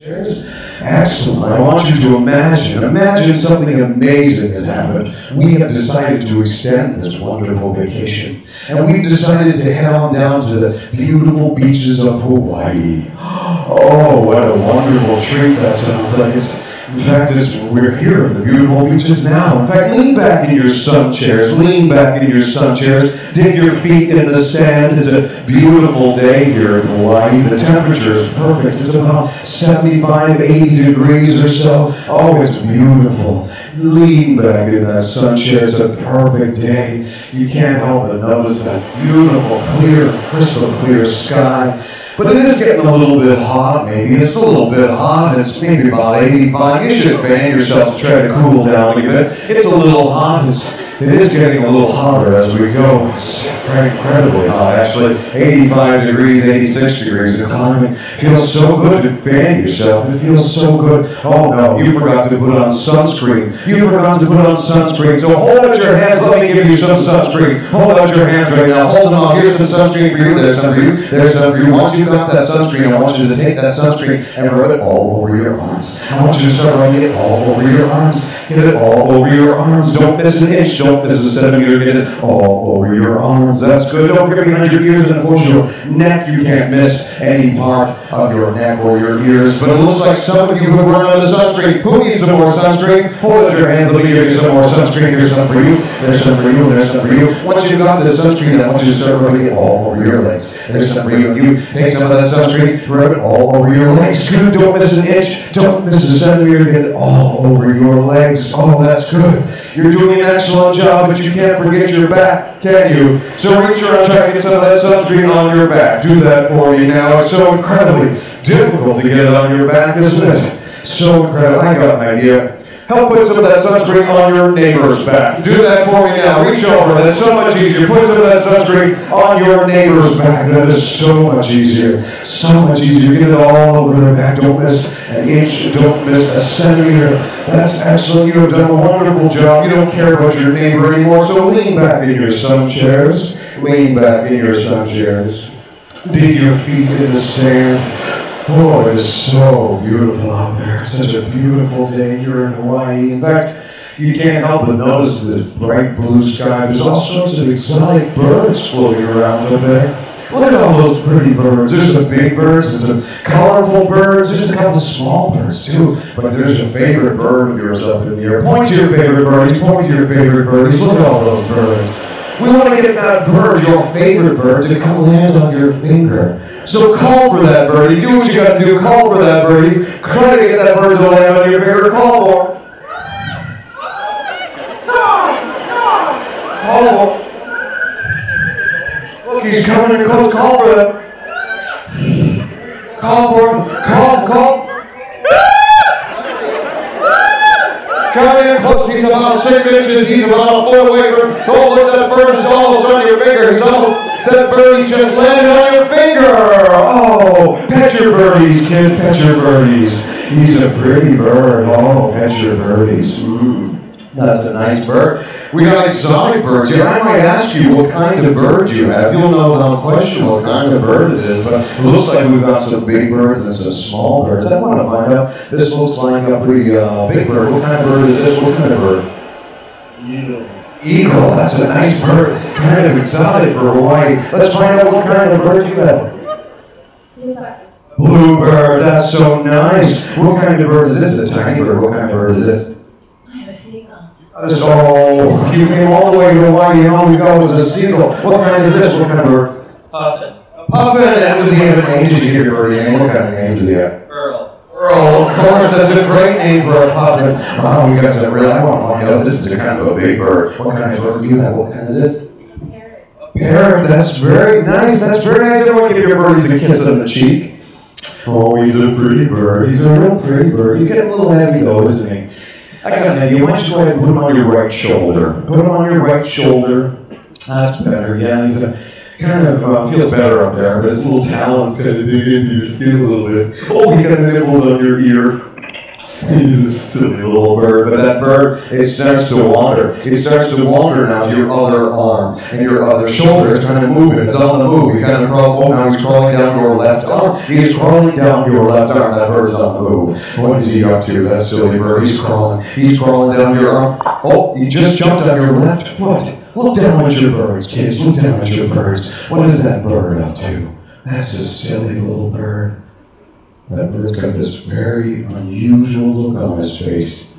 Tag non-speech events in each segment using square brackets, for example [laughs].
Excellent. I want you to imagine, imagine something amazing has happened. We have decided to extend this wonderful vacation. And we've decided to head on down to the beautiful beaches of Hawaii. [gasps] Oh, what a wonderful treat that sounds like. It's, in fact, it's, we're here in the beautiful beaches now. In fact, lean back in your sun chairs. Lean back in your sun chairs. Dig your feet in the sand. It's a beautiful day here in Hawaii. The temperature is perfect. It's about 75, 80 degrees or so. Oh, it's beautiful. Lean back in that sun chair. It's a perfect day. You can't help but notice that beautiful, clear, crystal clear sky. But it is getting a little bit hot, maybe. It's a little bit hot. It's maybe about 85. You should fan yourself to try to cool down a bit. It's a little hot. It's, it is getting a little hotter as we go. It's incredibly hot, actually. 85 degrees, 86 degrees. The climate feels so good to fan yourself. It feels so good. Oh no, you forgot to put on sunscreen. You forgot to put on sunscreen. So hold out your hands. Let me give you some sunscreen. Hold out your hands right now. Hold them out. Here's some sunscreen for you. There's some for you. There's some for you. Once you got that sunscreen, I want you to take that sunscreen and rub it all over your arms. I want you to start rubbing it all over your arms. Get it all over your arms. Don't miss an inch. Don't miss a centimeter. Get it all over your arms. That's good. Don't forget behind your ears and of course your neck. You can't miss any part of your neck or your ears. But it looks like some of you have run out of sunscreen. Who needs some more sunscreen? Hold out your hands. Let me give you some more sunscreen. Here's some for you. There's some for you. There's some for you. Once you've got this sunscreen, I want you to start rubbing it all over your legs. There's some for you. You take some of that sunscreen, rub it all over your legs. Good. Don't miss an inch. Don't miss a centimeter. Get it all over your legs. Oh, that's good. You're doing an excellent job, but you can't forget your back, can you? So reach around, try to get some of that sunscreen on your back. Do that for me now. It's so incredibly difficult to get it on your back, isn't it? So incredible. I got an idea. Help put some of that sunscreen on your neighbor's back. Do that for me now. Reach over. That's so much easier. Put some of that sunscreen on your neighbor's back. That is so much easier. So much easier. Get it all over their back. Don't miss an inch. Don't miss a centimeter. That's excellent. You have done a wonderful job. You don't care about your neighbor anymore. So lean back in your sun chairs. Lean back in your sun chairs. Dig your feet in the sand. Oh, it is so beautiful out there. It's such a beautiful day here in Hawaii. In fact, you can't help but notice the bright blue sky. There's all sorts of exotic birds floating around up there. Look at all those pretty birds. There's some big birds and some colorful birds. There's a couple small birds too. But there's a favorite bird of yours up in the air. Point to your favorite birdies. Point to your favorite birdies. Look at all those birds. We want to get that bird, your favorite bird, to come land on your finger. So call for that birdie. Do what you got to do. Call for that birdie. Try to get that bird to land on your finger. Call for. Call for. Look, he's coming in close. Call for him. Call for him. Call, call. Coming in close. He's about six inches. He's about a foot away from. Oh, look, that bird is almost on your finger. Almost. That birdie just landed on your finger. Oh, pet your birdies, kids. Pet your birdies. He's a pretty bird. Oh, pet your birdies. Mm. That's a nice bird. We got exotic birds here. I might ask you what kind of bird you have. You'll know without question what kind of bird it is, but it looks like we've got some big birds and some small birds. I want to find out. This looks like a pretty uh, big bird. What kind of bird is this? What kind of bird? Eagle. Eagle, that's a nice bird. Kind of exotic for Hawaii. Let's find out what kind of bird you have. Bluebird, that's so nice. What kind of bird is this? It's a tiny bird. What kind of bird is this? So you came all the way to Hawaii and all you got was a seagull. What kind is this? What kind of bird? Puffin. Puffin. And does he have a name? Did you give your bird name? What kind of name does he have? Earl. Earl, of course, that's a great name for a puffin. Wow, you guys have really, I want to find out. This is a kind of a big bird. What kind of bird do you have? What kind is it? A parrot. Parrot, that's very nice. That's very nice. Everyone give your birdies a kiss on the cheek. Oh, he's a pretty bird. He's a real pretty bird. He's getting a little heavy though, isn't he? I got an idea. Why don't you go ahead and put him on your right shoulder? Put him on your right shoulder. That's better. Yeah, he's a kind of uh, feels better up there. But his little talons kind of dig into your skin a little bit. Oh, he got nipples on your ear. He's a silly little bird, but that bird, it starts to wander. It starts to wander now to your other arm, and your other shoulder is kind of moving. It's on the move. You kind of crawl, oh, now he's crawling down your left arm. He's crawling down your left arm. That bird is on the move. What is he up to, that silly bird? He's crawling. He's crawling down your arm. Oh, he just jumped on your left foot. Look down at your birds, kids. Look down at your birds. What is that bird up to? That's a silly little bird. That bird's got this very unusual look on his face.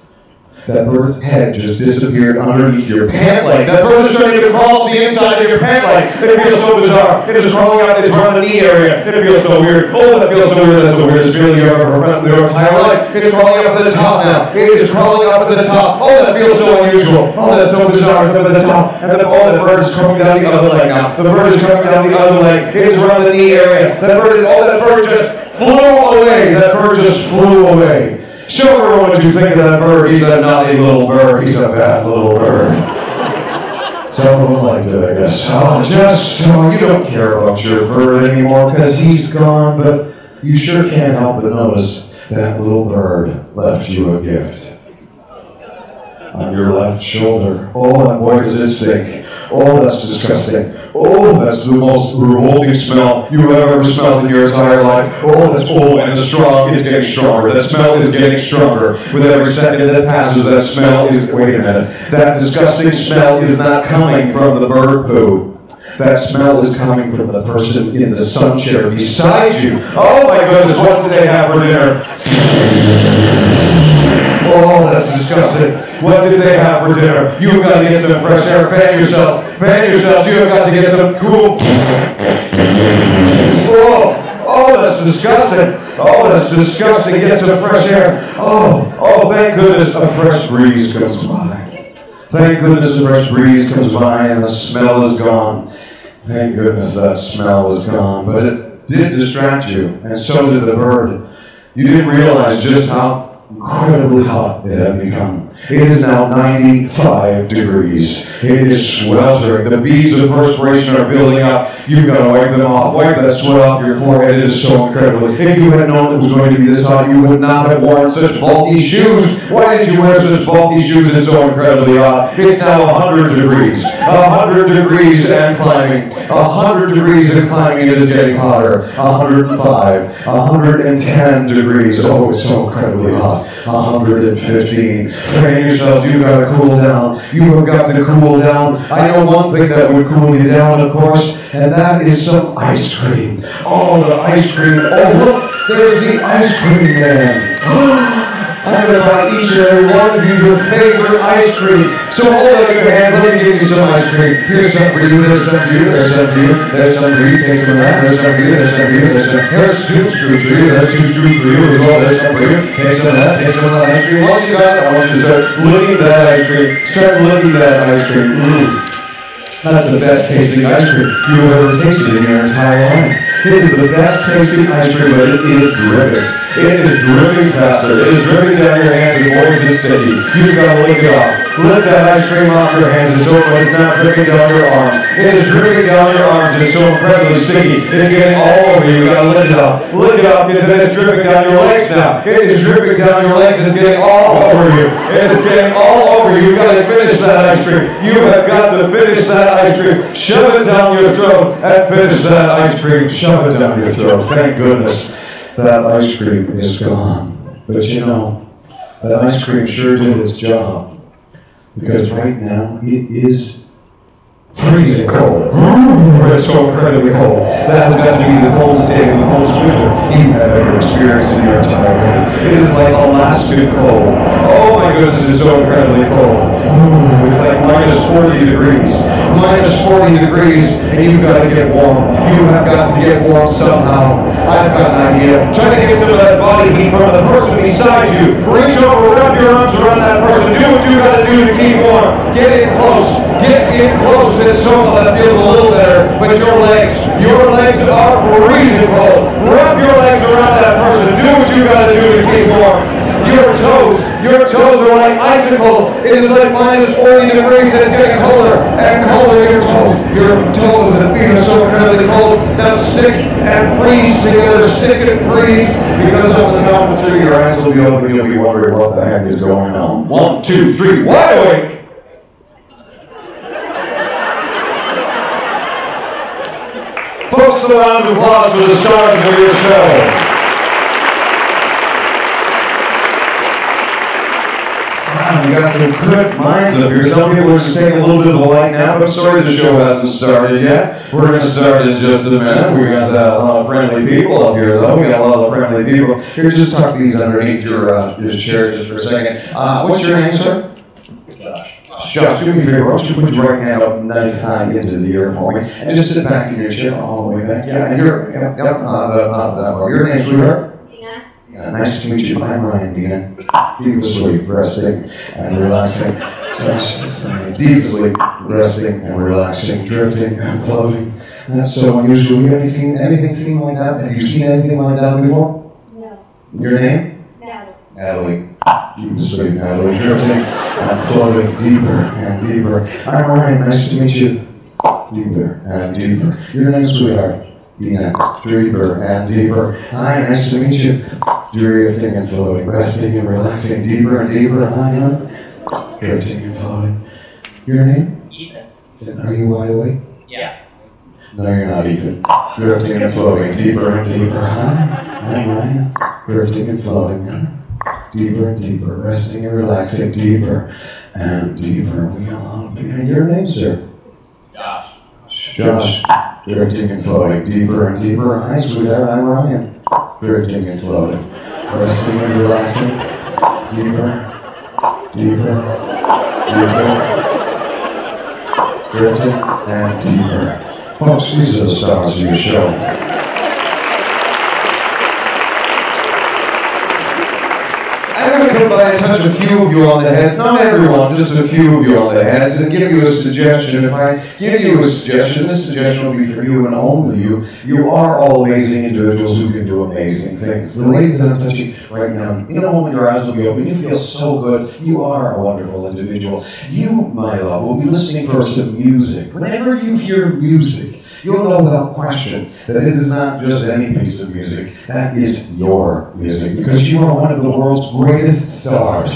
That bird's head just disappeared underneath your pant leg. That bird is starting to crawl the inside of your pant leg. It feels so bizarre. It is crawling out. It's around the knee area. It feels so weird. Oh, that feels so weird. That's the weirdest feeling you've ever felt in your entire life. It's crawling up at the top now. It is crawling up at the top. Oh, that feels so unusual. Oh, that's so bizarre. It's up at the top. And then, oh, the bird is coming down the other leg now. The bird is coming down the other leg. It is around the knee area. That bird is, oh, that bird just flew away. That bird just flew away. Show everyone what you think of that bird. He's a naughty little bird. He's a bad little bird. [laughs] Some people like to, I guess. Oh, just oh, you don't care about your bird anymore because he's gone, but you sure can't help but notice that little bird left you a gift on your left shoulder. Oh, and boy, does it stink. Oh, that's disgusting. Oh, that's the most revolting smell you have ever smelled in your entire life. Oh, that's oh, and the strong is getting stronger. That smell is getting stronger with every second that passes. That smell is wait a minute. That disgusting smell is not coming from the bird poo. That smell is coming from the person in the sun chair beside you. Oh my goodness, what did they have for dinner? Oh, that's disgusting. What did they have for dinner? You've got to get some fresh air. Fan yourself. Fan yourself. You have got to get some cool. Oh, oh, that's disgusting. Oh, that's disgusting. Get some fresh air. Oh, oh, thank goodness a fresh breeze comes by. Thank goodness a fresh breeze comes by and the smell is gone. Thank goodness that smell is gone. But it did distract you, and so did the bird. You didn't realize just how incredibly hot it had become. It is now 95 degrees. It is sweltering. The beads of perspiration are building up. You've got to wipe them off. Wipe that sweat off your forehead. It is so incredible. If you had known it was going to be this hot, you would not have worn such bulky shoes. Why did you wear such bulky shoes? It's so incredibly hot. It's now 100 degrees. 100 degrees and climbing. 100 degrees and climbing. It is getting hotter. 105. 110 degrees. Oh, it's so incredibly hot. 115. Train yourself, you've got to cool down. You have got to cool down. I know one thing that would cool you down, of course, and that is some ice cream. Oh, the ice cream. Oh, look, there's the ice cream man. [gasps] Oh, I'm going to buy each and every one of you your favorite ice cream. So hold out your hands. Let me give you some ice cream. Here's some for you. There's some for you. There's some for you. There's some for you. Take some of that. There's some for you. There's some for you. There's some. Here's two screws for you. There's two screws for you as well. There's some for you. Take some of that. Take some of that ice cream. Once you got it, I want you to start looking at that ice cream. Start looking at that ice cream. Mm. That's the best tasting ice cream you've ever tasted in your entire life. It is the best tasting ice cream, but it is dripping. It is dripping faster. It is dripping down your hands and boys, it's sticky. You've got to lick it off. Lick that ice cream off your hands and so it's not dripping down your arms. It is dripping down your arms. It's so incredibly sticky. It's getting all over you. You've got to lick it off. Lick it off because it's dripping down your legs now. It is dripping down your legs. It's getting all over you. It's getting all over you. You've got to finish that ice cream. You have got to finish that ice cream. Shove it down your throat and finish that ice cream. Shove it down your throat. Thank goodness that ice cream is gone. But you know, that ice cream sure did its job. Because right now it is freezing cold. It's so incredibly cold. That has got to be the coldest day and the coldest winter you have ever experienced in your entire life. It is like Alaskan cold. Oh my goodness, it's so incredibly cold. It's like minus 40 degrees. Minus 40 degrees, and you've got to get warm. You have got to get warm somehow. I've got an idea. Try to get some of that body heat from the person beside you. Reach over, wrap your arms around that person. Do what you got to do to keep warm. Get in close. Get in close this sofa that feels a little better. But your legs, your legs are freezing cold. Wrap your legs around that person. Do what you got to do to keep warm. Your toes. Your toes are like icicles. It is like minus 40 degrees. It's getting colder and colder. Your toes, your toes and feet are so incredibly cold. Now stick and freeze together. Stick and freeze because on the count of your eyes will be open. You'll be wondering what the heck is going on. One, two, three. Wide awake. Folks, a round of applause for the stars of your show. We got some good minds up here. Some people are just taking a little bit of a light now, but sorry the show hasn't started yet. We're going to start in just a minute. We got uh, a lot of friendly people up here, though. We got a lot of friendly people. Here, just tuck these underneath your, uh, your chair just for a second. Uh, what's your name, sir? Josh. Josh, do me a favor. Why don't you put your right hand up nice high into the air for me, and just sit back in your chair all the way back. Yeah, and you're, yep, yep, not that, not that far. Your name's sweetheart? Dina. Yeah, nice to meet you. I'm Ryan Dina. Deep asleep, resting and relaxing. Just deep asleep, resting and relaxing, drifting and floating. That's so unusual. Have You ever seen anything seen like that? Have you seen anything like that before? No. Your name? Natalie. Natalie. Deep asleep, Natalie, drifting Uh, and floating deeper and deeper. I'm Ryan. Nice to meet you. Deeper and deeper. Your name's sweetheart. Dina, deeper and deeper. Hi, nice to meet you. Drifting and floating, resting and relaxing, deeper and deeper. Hi, hon. Drifting and floating. Your name? Ethan. Are you wide awake? Yeah. No, you're not, Ethan. Drifting and floating, deeper and deeper. Hi, I'm Ryan. Drifting and floating, deeper and deeper, resting and relaxing, deeper and deeper. We got a lot. Your name, sir? Josh. Josh, drifting and floating, deeper and deeper. Hi, sweetheart, I'm Ryan. Drifting and floating, resting and relaxing, deeper, deeper, deeper, drifting and deeper. Folks, these are the stars of your show. I'm going to come by and touch a few of you on the heads, not everyone, just a few of you on the heads, and give you a suggestion. If I give you a suggestion, this suggestion will be for you and only you. You are all amazing individuals who can do amazing things. The lady that I'm touching right now, in a moment your eyes will be open. You feel so good. You are a wonderful individual. You, my love, will be listening first to music. Whenever you hear music, you'll know without question that it is not just any piece of music. That is your music because you are one of the world's greatest stars.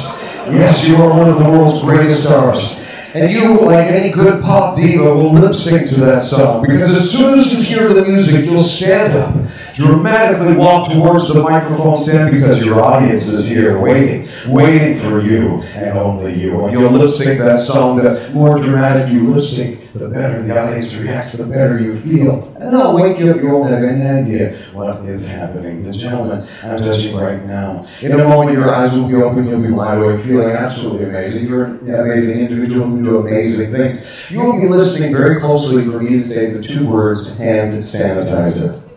Yes, you are one of the world's greatest stars. And you, like any good pop diva, will lip sync to that song because as soon as you hear the music, you'll stand up, dramatically walk towards the microphone stand because your audience is here waiting, waiting for you and only you. And you'll lip sync that song. The more dramatic you lip sync, the better the audience reacts, the better you feel. And then I'll wake you up, you won't have any idea what is happening. The gentleman I'm touching right now. In a moment, your eyes will be open, you'll be wide awake, feeling absolutely amazing. You're an amazing individual who do amazing things. You will be listening very closely for me to say the two words hand sanitizer.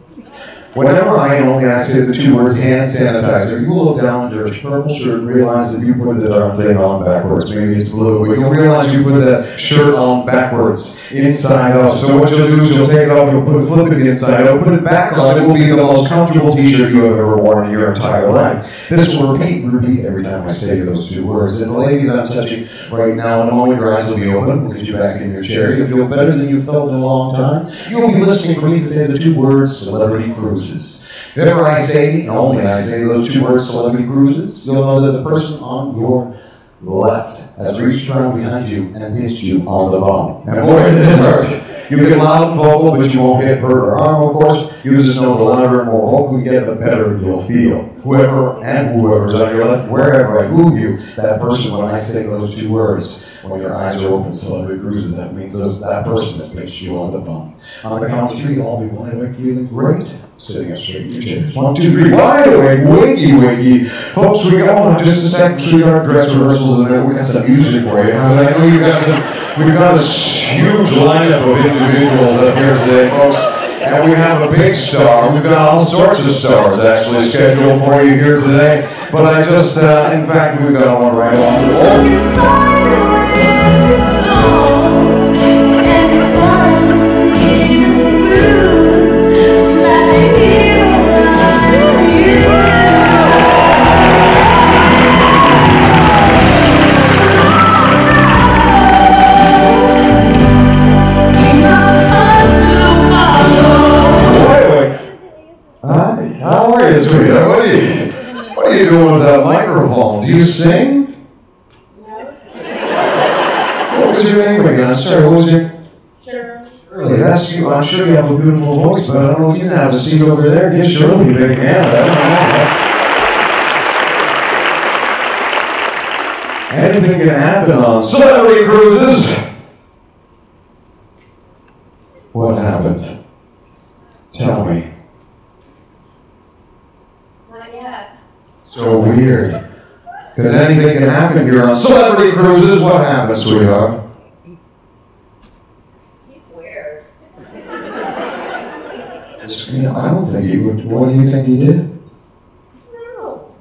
Whenever I only I say the two words hand sanitizer, you will look down at your purple shirt and realize that you put the darn thing on backwards. Maybe it's blue, but you'll realize you put that shirt on backwards, inside out. So what you'll do is you'll take it off, you'll put it, flip it inside out, put it back on. It will be the most comfortable t-shirt you have ever worn in your entire life. This will repeat and repeat every time I say those two words. And the lady that I'm touching right now, in a moment your eyes will be open, we'll get you back in your chair. You'll feel better than you've felt in a long time. You'll be listening for me to say the two words, celebrity cruises. If ever I say, and only I say those two words, celebrity cruises, you'll know that the person on your left has reached around behind you and pinched you on the bone. And did it hurt. You get loud and vocal, but you won't hit her or arm, of course. You just know the louder and more vocal you get, the better you'll feel. Whoever and whoever's on your left, wherever I move you, that person, when I say those two words, when your eyes are open, celebrity cruises, that means those, that person has pinched you on the bone. On the count of three, all be wide awake, feeling great. Sitting up straight in your chairs. One, two, three, wide awake, wakey, wakey. Folks, we got, on just a second, sweetheart, dress rehearsals, and then we got some music for you. I know you got some, we've got this huge lineup of individuals up here today, folks. And we have a big star. We've got all sorts of stars actually scheduled for you here today. But I just, uh, in fact, we've got one right on the wall. With that microphone? Do you sing? What was your name again? I'm sorry, what was your? Shirley, that's you. I'm sure you have a beautiful voice, but I don't know. You can have a seat over there. Give Shirley a big hand. I don't know. Anything can happen on celebrity cruises. What happened? Tell me. Not yet. So weird. Because anything can happen here on celebrity cruises. What happened, sweetheart? He's weird. It's, you know, I don't think he would. What do you think he did? No.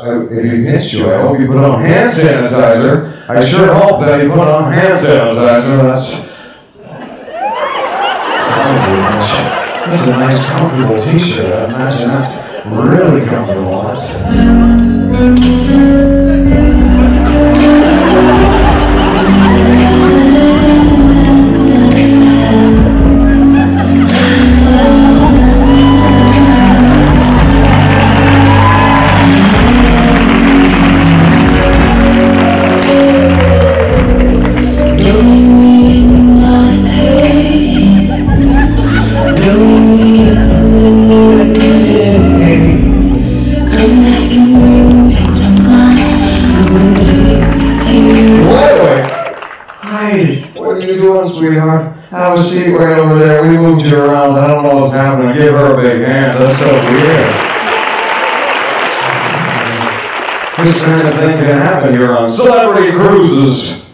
I, if he pinched you, I hope you put on hand sanitizer. I sure hope that you put on hand sanitizer. That's. [laughs] That's a nice, comfortable T-shirt. I imagine that's really comfortable. That's, That's so weird. This kind of thing can happen here on celebrity cruises.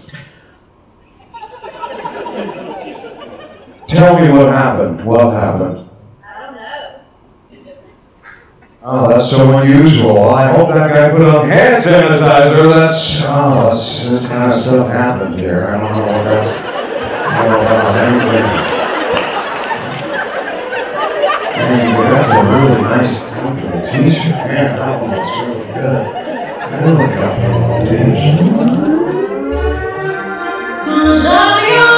Tell me what happened. What happened? I don't know. Oh, that's so unusual. I hope that guy put on hand sanitizer. That's oh, that's, this kind of stuff happens here. I don't know what that's. I don't know anything. That's a really nice, comfortable T-shirt. Man, that one looks really good. Really comfortable, dude. Cause I'm your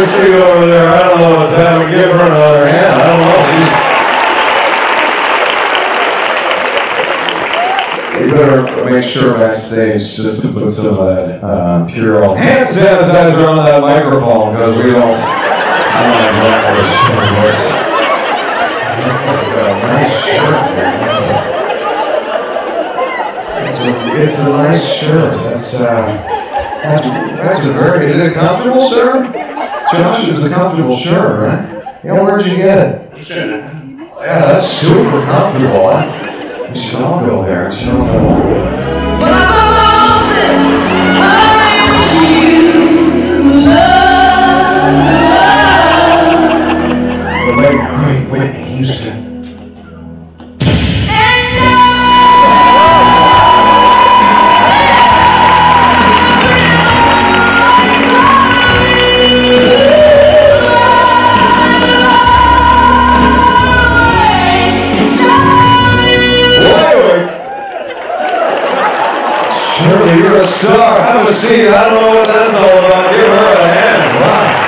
Don't you over there. I don't know what's happening. Give her another hand. I don't know. She's... You better make sure backstage just to put some of that uh, Purell hand sanitizer on that microphone because we don't. I don't what shirt it was. That's a nice it's a nice shirt. That's uh. That's, that's a very, is it comfortable, sir? Josh, it's a comfortable shirt, right? Yeah, where'd you get it? Yeah, that's super comfortable. That's, we should all go there and show You're a star. Have a seat. I don't know what that's all about. Give her a hand. Wow.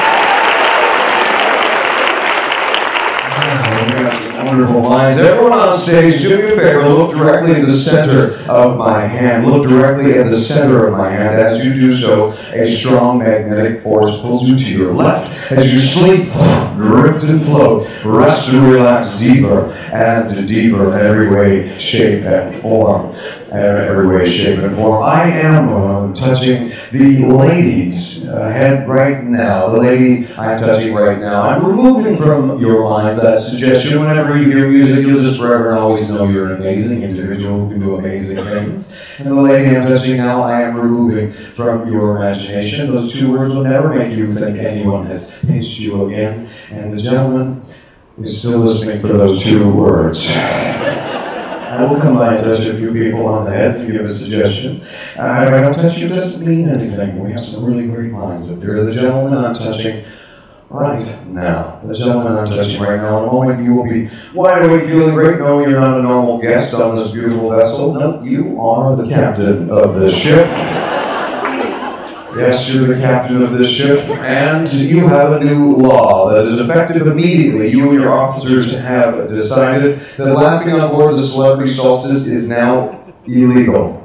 Wow, we got wonderful lines. Everyone on stage, do me a favor. Look directly at the center of my hand. Look directly at the center of my hand. As you do so, a strong magnetic force pulls you to your left as you sleep, drift and float, rest and relax deeper and deeper in every way, shape, and form. Every way, shape, and form. I am uh, touching the lady's uh, head right now. The lady I'm touching right now. I'm removing from your mind that suggestion. Whenever you hear music, you'll just forever and always know you're an amazing individual who can do amazing things. And the lady I'm touching now, I am removing from your imagination. Those two words will never make you think anyone has pinched you again. And the gentleman is still listening for those two words. [laughs] I will come by and touch a few people on the head to give a suggestion. Uh, I don't touch you, doesn't mean anything. We have some really great minds up here. The gentleman I'm touching right now, the gentleman I'm touching right now, in a moment you will be wide awake, feeling great, No, you're not a normal guest on this beautiful vessel. No, you are the captain of this ship. Yes, you're the captain of this ship, and you have a new law that is effective immediately. You and your officers have decided that laughing on board the Celebrity Solstice is now illegal.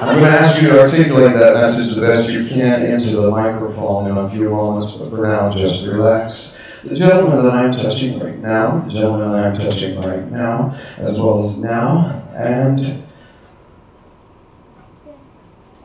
I'm going to ask you to articulate that message the best you can into the microphone in a few moments, but for now, just relax. The gentleman that I'm touching right now, the gentleman that I'm touching right now, as well as now, and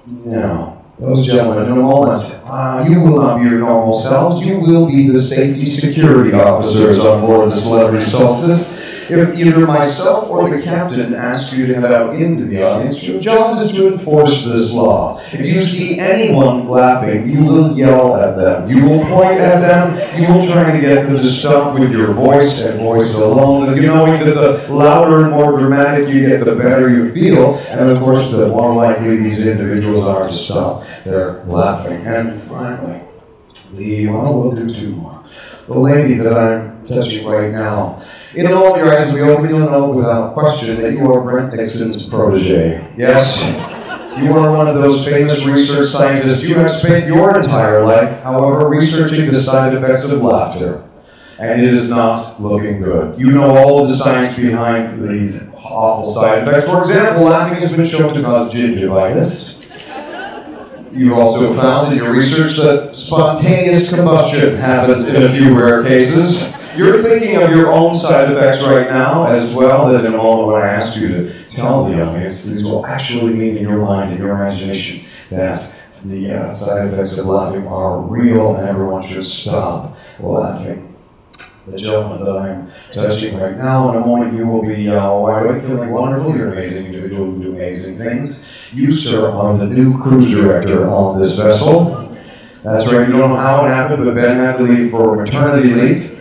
now. Those gentlemen, in a moment, uh, you will not be your normal selves. You will be the safety security officers on board the Celebrity Solstice. If either myself or the captain ask you to head out into the audience, your job is to enforce this law. If you see anyone laughing, you will yell at them. You will point at them. You will try to get them to stop with your voice and voice alone. You knowing that the louder and more dramatic you get, the better you feel. And of course, the more likely these individuals are to stop their laughing. And finally, the, well, we'll do two more. The lady that I'm touching right now. In a moment, your eyes be open, you'll know without question that you are Brent Nixon's protege. Yes, you are one of those famous research scientists. You have spent your entire life, however, researching the side effects of laughter. And it is not looking good. You know all of the science behind these awful side effects. For example, laughing has been shown to cause gingivitis. You've also found in your research that spontaneous combustion happens in a few rare cases. You're thinking of your own side effects right now as well, that in a moment when I ask you to tell the audience, these will actually mean in your mind, in your imagination, that the uh, side effects of laughing are real and everyone should stop laughing. The gentleman that I'm touching right now, in a moment you will be uh, wide awake, feeling wonderful. You're an amazing individual who do amazing things. You, sir, are the new cruise director on this vessel. That's right, you don't know how it happened, but Ben had to leave for maternity leave.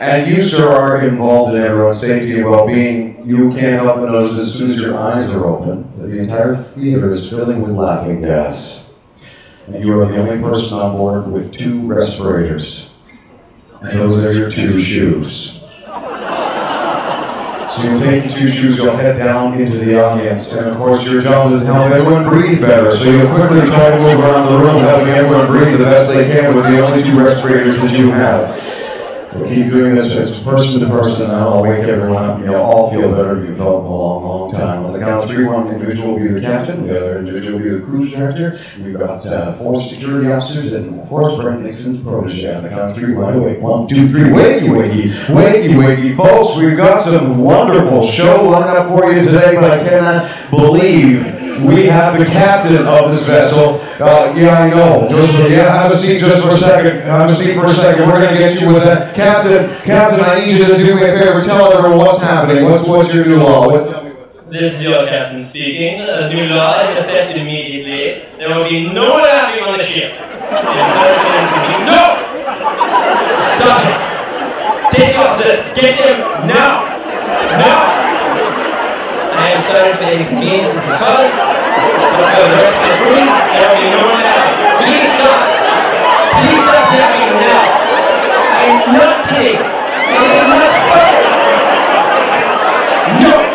And you, sir, are involved in everyone's safety and well-being. You can't help but notice as soon as your eyes are open that the entire theater is filling with laughing gas. And you are the only person on board with two respirators. Those are your two shoes. So you'll take your two shoes, you'll head down into the audience, and of course your job is to help everyone breathe better. So you'll quickly try to move around the room, helping everyone breathe the best they can with the only two respirators that you have. Keep doing this as person to person, and I'll wake everyone up. You'll all feel better. You felt a long, long time. On the count of three, one individual will be the captain, the other individual will be the cruise director. We've got uh, four security officers, and of course, Brent Nixon's protege. On the count of three, wide awake. One, two, three. Wakey, wakey, wakey, wakey, folks. We've got some wonderful show lined up for you today, but I cannot believe we have the captain of this vessel. Uh, yeah, I know. Just for, yeah, have a seat just for a second. Have a seat for a second. We're going to get you with that. Captain, Captain, I need you to do me a favor. Tell everyone what's happening. What's, what's your new law? What, This is your captain speaking. A new law is effective immediately. There will be no laughing on the ship. No! Stop it! Take the officers, get them now! Now! I am sorry for the inconvenience this caused. The laughing. Please stop! Please stop! This is not funny! No!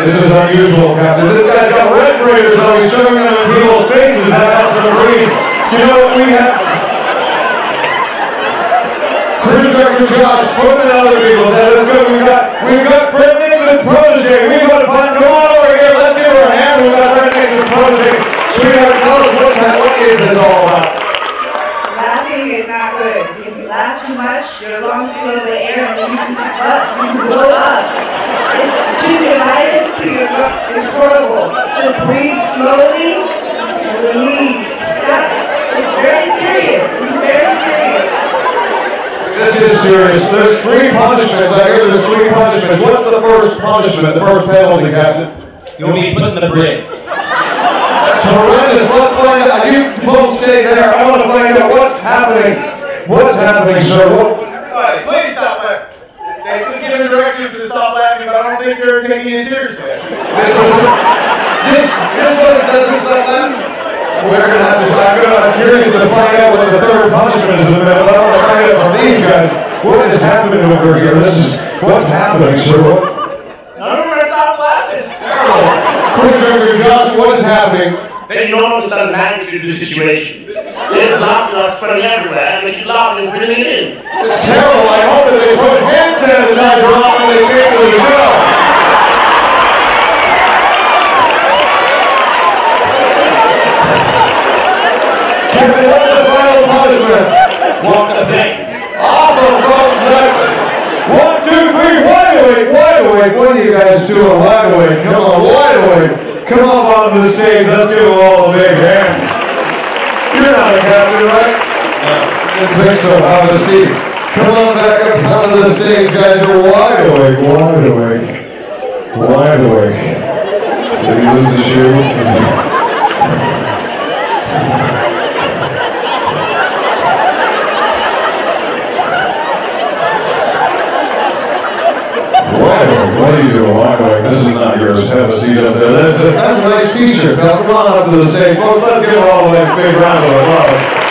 This unusual, Captain. This guy's got respirators on. He's shoving them in people's faces. That helps them breathe. You know what we have? Director Josh, put in other people's head. Let's go. We've got, we've got Brent Nixon's protege. We've got to find, come on over here. Let's give her a hand. We've got Brent Nixon's protege. Sweetheart, tell us what's that, what is this all about? Laughing is not good. If you laugh too much, your lungs fill with air and you can bust, you blow up. It's gingivitis to your. It's horrible. Just breathe slowly and release. Stop. It's very serious. Is very serious. This is serious. There's three punishments. I hear there's three punishments. What's the first punishment, the first penalty, Captain? You'll be put in the brig. That's Horrendous. Let's find out. You both stay there. I want to find out what's happening. What's happening, sir? What? Everybody, please stop laughing. They could give him directions to stop laughing, but I don't think they're taking it seriously. This was this this was doesn't stop that. We're gonna have to. I'm. I'm curious to find out what the third punishment is in minute. But I want to find out from these guys what is happening over here. This is what's happening, sir. None of them are stop laughing. Cruise Director Johnson, what is happening? They don't understand the magnitude of the situation. There's laughing spreading everywhere, and they keep laughing and bringing it in. It's terrible. I hope that they put hand sanitizer on when they came to the show. What's the final punishment? Walk the plank. Awful, folks. One, two, three. Wide awake, wide awake. What are you guys doing? Wide awake. Come on, wide awake. Come on, up onto the stage. Let's give them all a big hand. You're not a captain, right? No. Didn't think so. Have a seat. Come on back up onto the stage, guys. You're wide awake, wide awake. Wide awake. Did he lose the shoe? [laughs] Is he- Wide awake. What you doing? Wide awake. This is not yours. Have a seat up there. That's, that's, that's a nice t-shirt. Now come on up to the stage. Folks, let's give them all a nice big round of applause.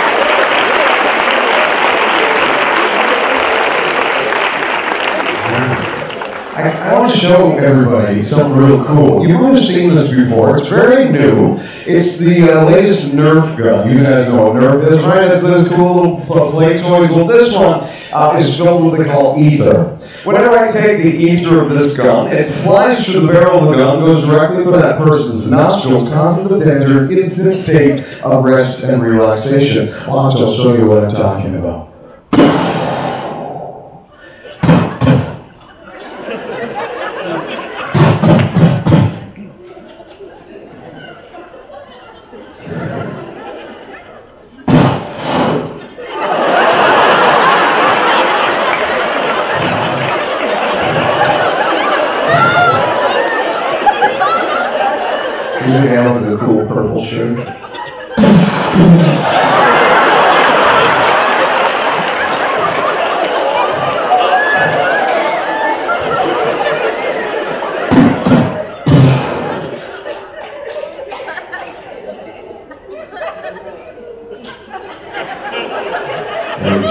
I, I want to show everybody something real cool. You might have seen this before. It's very new. It's the uh, latest Nerf gun. You guys know what Nerf is, right? It's those cool little play toys. Well, this one uh, is filled with what they call ether. Whenever I take the ether of this gun, it flies through the barrel of the gun, goes directly for that person's nostrils, causes the danger, instant state of rest and relaxation. I'll show you what I'm talking about.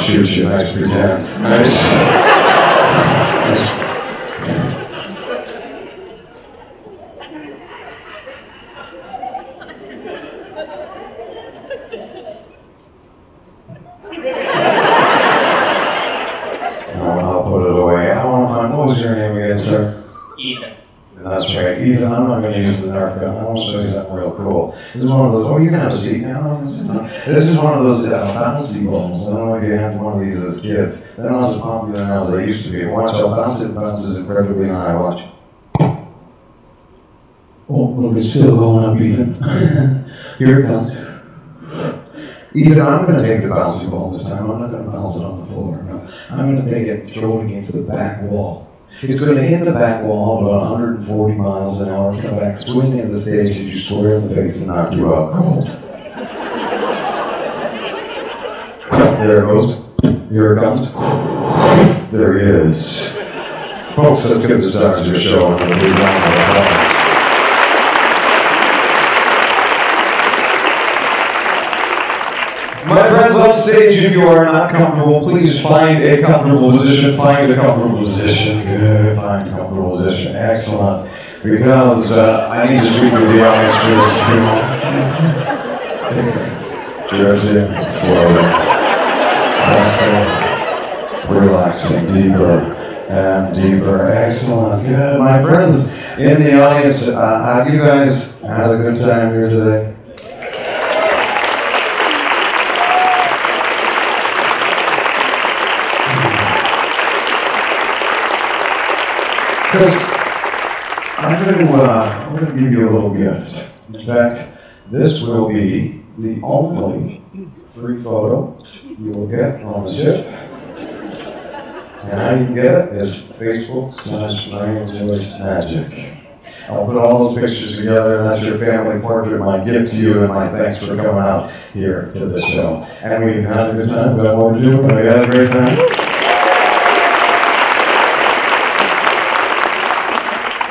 Shoot you. Nice pretend. Nice. nice. Oh, I'll put it away. I want to find. What was your name again, sir? Ethan. That's right. Ethan, I'm not going to use the Nerf gun. I want to show you something real cool. This is one of those. Oh, you can have a seat. now. This is one of those uh, bouncy balls. I don't know if you had one of these as kids. They're not as popular now as they used to be. Watch how bounce it bounces incredibly high. Watch. Oh, look, it's still going up, Ethan. [laughs] Here it comes. Ethan, I'm going to take the bouncy ball this time. I'm not going to bounce it on the floor. No. I'm going to take it, and throw it against the back wall. It's going to hit the back wall about 140 miles an hour, come back, swing in the stage, and you square in the face and knock you out cold. There it goes. Here it comes. There he is. Folks, let's get the start of your show. of. My friends on stage, if you are not comfortable, please find a comfortable position. Find a comfortable position. Good. Find a comfortable position. Excellent. Because uh, I need to speak with the audience for just a few moments. Jersey, Florida. Resting, relaxing, deeper and deeper. Excellent. Good. My friends in the audience, uh, have you guys had a good time here today? Because I'm going to, uh, I'm going to give you a little gift. In fact, this will be the only free photo you will get on the ship. And how you get it is Facebook slash Ryan Joyce Magic. I'll put all those pictures together, and that's your family portrait, my gift to you, and my thanks for coming out here to the show. And we've had a good time, we've got more to do, but we had a great time.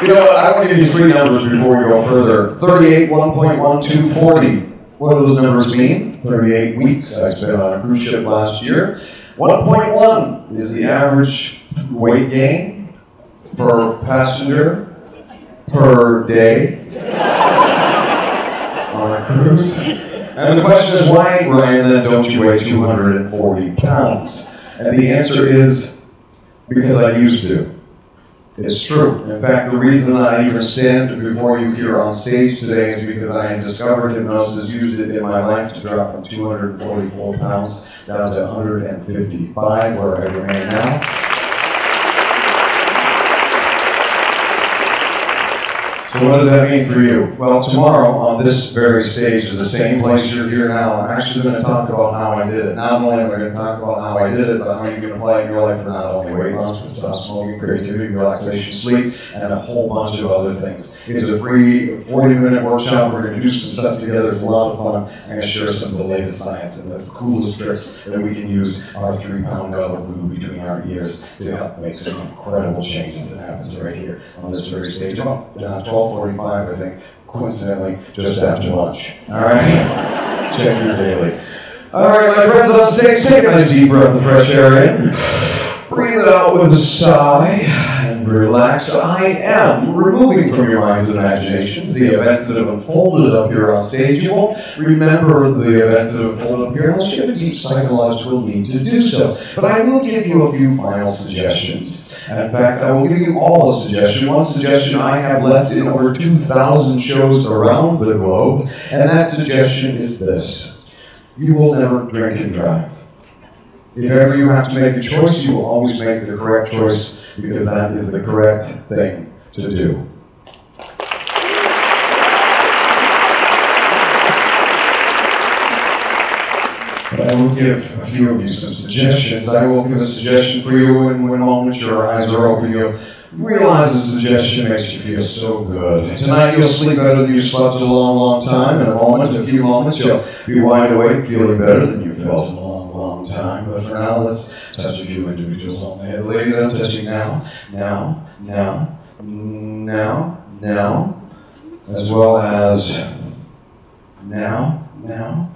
You know what? I want to give you three numbers before we go further. 38, 1.1, 240. What do those numbers mean? 38 weeks I spent on a cruise ship last year. 1.1 is the average weight gain per passenger per day on a cruise. And the question is, why, Ryan, then don't you weigh 240 pounds? And the answer is because I used to. It's true. In fact, the reason I even stand before you here on stage today is because I discovered hypnosis, used it in my life to drop from 244 pounds down to 155, where I remain now. What does that mean for you? Well, tomorrow on this very stage, the same place you're here now, I'm actually going to talk about how I did it. Not only am I going to talk about how I did it, but how going to apply it in your life for not only weight loss, but stop smoking, creativity, relaxation, sleep, and a whole bunch of other things. It's a free 40-minute workshop. We're going to do some stuff together. It's a lot of fun. I'm going to share some of the latest science and the coolest tricks that we can use our three-pound goblet of glue between our ears to help make some incredible changes that happens right here on this very stage. About uh, 12:45, I think, coincidentally, just after lunch. All right, [laughs] check your daily. All right, my friends on stage, take a nice deep breath of fresh air in. Breathe it out with a sigh relax. I am removing from your minds and imaginations the events that have unfolded up here on stage. You won't remember the events that have unfolded up here unless you have a deep psychological need to do so. But I will give you a few final suggestions. And in fact, I will give you all a suggestion. One suggestion I have left in over 2,000 shows around the globe, and that suggestion is this. You will never drink and drive. If ever you have to make a choice, you will always make the correct choice because that is the correct thing to do. But I will give a few of you some suggestions. I will give a suggestion for you when, when moments your eyes are open, you'll realize the suggestion makes you feel so good. Tonight you'll sleep better than you slept in a long, long time. In a moment, a few moments, you'll be wide awake, feeling better than you felt in a long, long time. But for now, let's touch a few individuals on the head. Lady that I'm touching now, now, now, now, now, as well as now, now,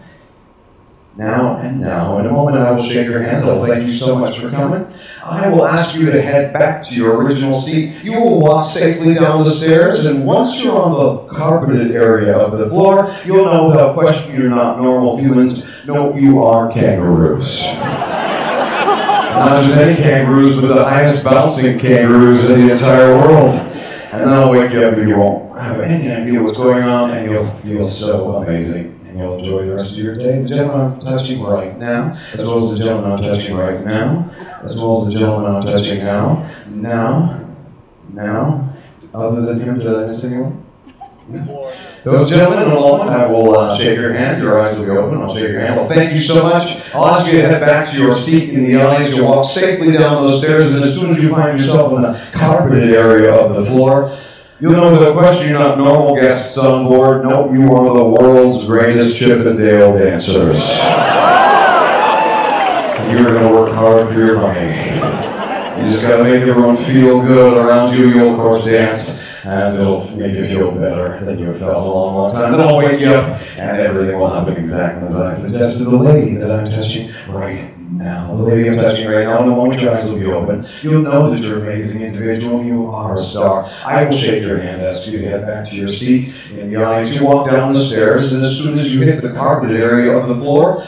now and now. In a moment, I will shake your hands. I'll thank you so much for coming. I will ask you to head back to your original seat. You will walk safely down the stairs, and once you're on the carpeted area of the floor, you'll know without question you're not normal humans. No, you are kangaroos. Not just any kangaroos, but the highest bouncing kangaroos in the entire world. And then I'll wake you up and you won't have any idea what's going on, and you'll feel so amazing and you'll enjoy the rest of your day. The gentleman I'm touching right now, as well as the gentleman I'm touching right now, as well as the gentleman I'm touching now, now, now, other than him, did I miss anyone? Those gentlemen, moment, I will uh, shake your hand. Your eyes will be open. I'll shake your hand. Well, thank you so much. I'll ask you to head back to your seat in the audience. You'll walk safely down those stairs, and as soon as you find yourself in the carpeted area of the floor, You'll know without question you're not normal guests on board. No, you are one of the world's greatest Chippendale dancers. You're going to work hard for your money. You just got to make everyone feel good around you. You'll, of course, dance, and it'll make you feel better than you've felt in a long, long time. Then I'll wake you up, and everything will happen exactly as I suggested. The lady that I'm touching right now, the lady I'm touching right now, in moment your eyes will be open. You'll know that you're an amazing individual. You are a star. I will shake your hand, ask you to head back to your seat in the audience. You walk down the stairs, and as soon as you hit the carpeted area of the floor,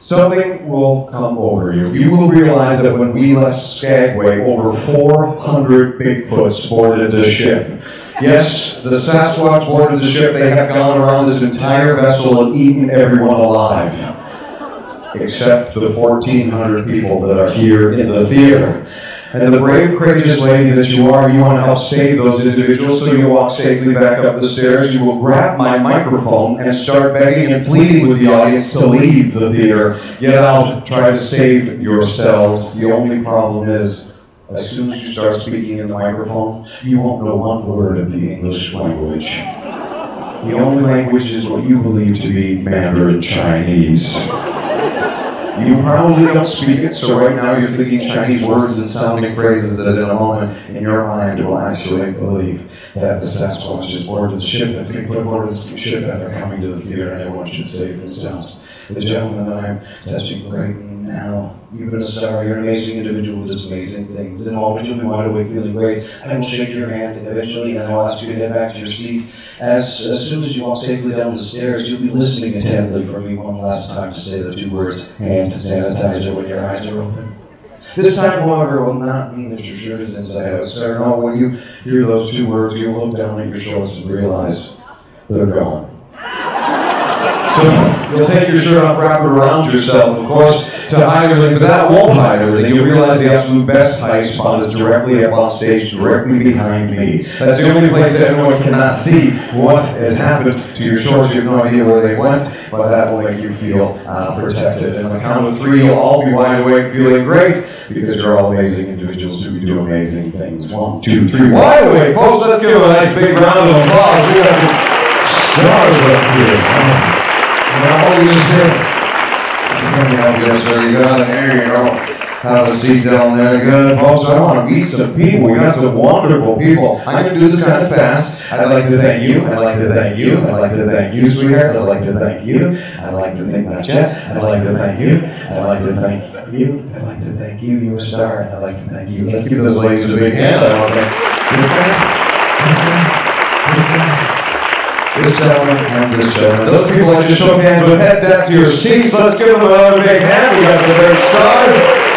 something will come over you. You will realize that when we left Skagway, over 400 Bigfoots boarded the ship. Yes, the Sasquatch boarded the ship. They have gone around this entire vessel and eaten everyone alive, except the 1,400 people that are here in the theater. And the brave, courageous lady that you are, you want to help save those individuals, so you walk safely back up the stairs. You will grab my microphone and start begging and pleading with the audience to leave the theater. Get out, try to save yourselves. The only problem is As soon as you start speaking in the microphone, you won't know one word of the English language. The only language is what you believe to be Mandarin Chinese. You probably don't speak it, so right now you're thinking Chinese words and sounding phrases that in a moment in your mind will actually believe that the Sasquatch is board the ship, that Bigfoot board of the ship, and they're coming to the theater and everyone should save themselves. The gentleman that I'm touching right now, you've been a star, you're an amazing individual who does amazing things. In a moment you'll be wide awake feeling great. I will shake your hand eventually and I'll ask you to head back to your seat. As, as soon as you walk safely down the stairs, you'll be listening intently for me one last time to say the two words, hand sanitizer, when your eyes are open. This time, however, will not mean that your shirt is inside out, sir. No, when you hear those two words, you'll look down at your shorts and realize they're gone. So you'll take your shirt off, wrap it around yourself, of course, to hide everything, but that won't hide everything. You'll realize the absolute best hiding spot is directly up on stage, directly behind me. That's the only place that everyone cannot see what has happened to your shorts. You have no idea where they went, but that will make you feel uh, protected. And on the count of three, you'll all be wide awake, feeling great, because you're all amazing individuals who do amazing things. One, two, three, wide awake, folks. Let's give them a nice big round of applause. We have stars up here. You just Yes, sir. You got it. There you go. Have a seat down there. Good. Folks, I want to meet some people. We got some wonderful people. I'm going to do this kind of fast. I'd like to thank you. I'd like to thank you. I'd like to thank you, sweetheart. I'd like to thank you. I'd like to thank my chat. I'd like to thank you. I'd like to thank you. I'd like to thank you. You're a star. I'd like to thank you. Let's give those ladies a big hand. I want to thank this guy, this guy, this guy this gentleman and this gentleman. Those people I just shook hands with, head back to your seats. Let's give them another big hand. We got the very stars.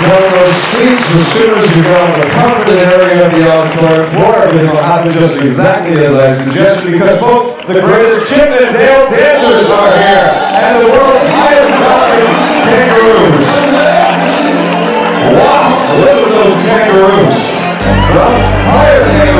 So on those seats, as soon as you go in the comfortable area of the auditorium floor, everything will happen just exactly as I suggested because, folks, the greatest Chippendale dancers are here, and the world's highest mountain kangaroos. Wow, look at those kangaroos. The higher kangaroos.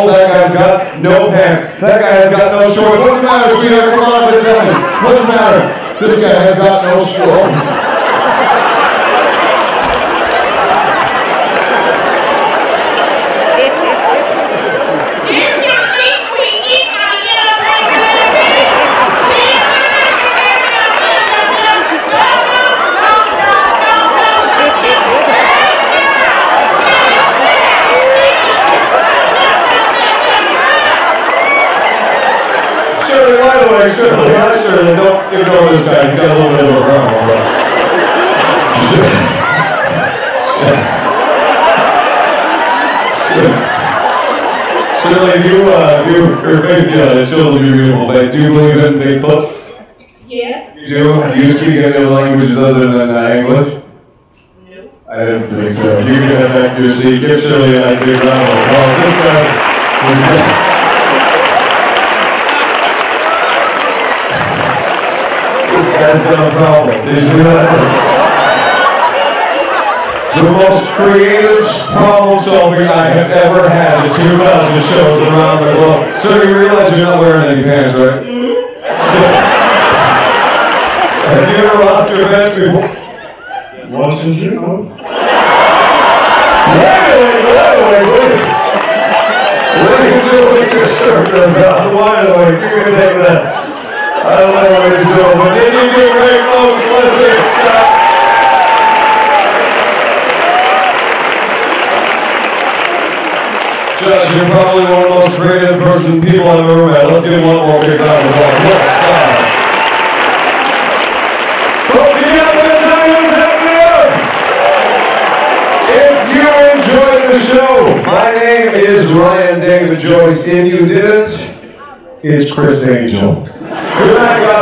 ship. Oh, that guy's got no pants. That guy has got no shorts. What's the matter, sweetheart? Come on, up and tell me. What's the matter? This guy has got no shorts. Shirley, wide awake, Shirley. Hi, Shirley. Don't ignore this guy. He's got a little bit of a problem. But... Shirley. Shirley. Shirley, you, face, yeah, it's still a beautiful face. Do you believe in Bigfoot? Yeah? You do? Do you speak any other languages other than uh, English? No. I didn't think so. You can head back to your seat. Give Shirley a big round of applause. This guy is good. This guy's got a problem. Did you see that? The most creative problem solving I have ever had in 2,000 shows around the globe. So you realize you're not wearing any pants, right? So, have you ever lost your pants before? Once in June. Wait, wait, wait, wait, wait. What are you doing with your shirt? Why do I? You can take that. I don't know what he's doing, but did you get great folks? Let's get Scott. Josh, you're probably one of the most creative person people I've ever met. Let's give him one more big round of applause. Let's start. Show. My name is Ryan David Joyce. If you didn't, it's Criss Angel. Good night, guys.